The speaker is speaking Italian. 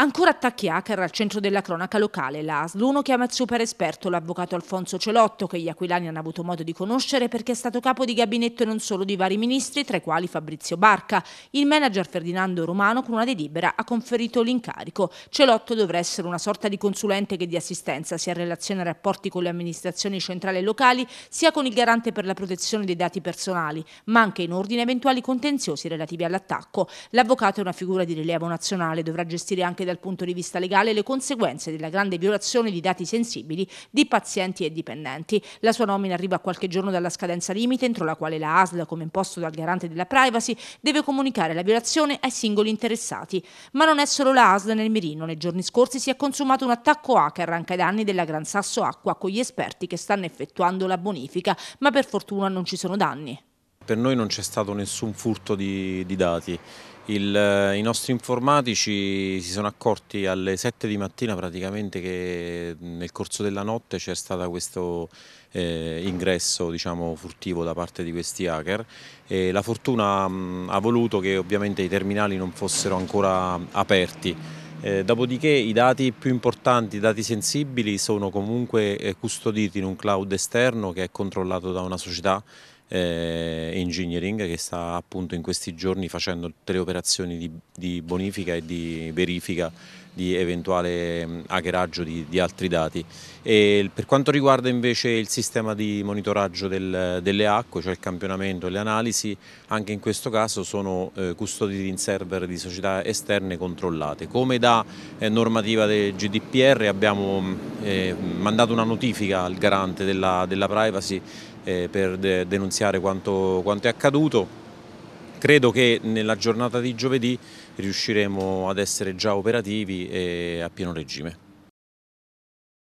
Ancora attacchi hacker al centro della cronaca locale. La ASL 1 chiama il super esperto l'avvocato Alfonso Celotto, che gli aquilani hanno avuto modo di conoscere perché è stato capo di gabinetto e non solo di vari ministri, tra i quali Fabrizio Barca. Il manager Ferdinando Romano, con una delibera, ha conferito l'incarico. Celotto dovrà essere una sorta di consulente che di assistenza sia in relazione ai rapporti con le amministrazioni centrali e locali, sia con il garante per la protezione dei dati personali, ma anche in ordine a eventuali contenziosi relativi all'attacco. L'avvocato è una figura di rilievo nazionale, dovrà gestire anche dal punto di vista legale le conseguenze della grande violazione di dati sensibili di pazienti e dipendenti. La sua nomina arriva a qualche giorno dalla scadenza limite entro la quale la ASL, come imposto dal garante della privacy, deve comunicare la violazione ai singoli interessati. Ma non è solo la ASL nel mirino. Nei giorni scorsi si è consumato un attacco hacker anche ai danni della Gran Sasso Acqua con gli esperti che stanno effettuando la bonifica, ma per fortuna non ci sono danni. Per noi non c'è stato nessun furto di, di dati. Il, I nostri informatici si sono accorti alle 7 di mattina praticamente che nel corso della notte c'è stato questo eh, ingresso diciamo, furtivo da parte di questi hacker e la fortuna mh, ha voluto che ovviamente i terminali non fossero ancora aperti. Eh, dopodiché i dati più importanti, i dati sensibili sono comunque eh, custoditi in un cloud esterno che è controllato da una società eh, engineering che sta appunto in questi giorni facendo tutte le operazioni di, di bonifica e di verifica di eventuale hackeraggio di, di, altri dati. E per quanto riguarda invece il sistema di monitoraggio del, delle acque, cioè il campionamento e le analisi, anche in questo caso sono eh, custoditi in server di società esterne controllate. Come da eh, normativa del GDPR abbiamo eh, mandato una notifica al garante della, della privacy eh, per de denunziare quanto, quanto è accaduto. Credo che nella giornata di giovedì riusciremo ad essere già operativi e a pieno regime.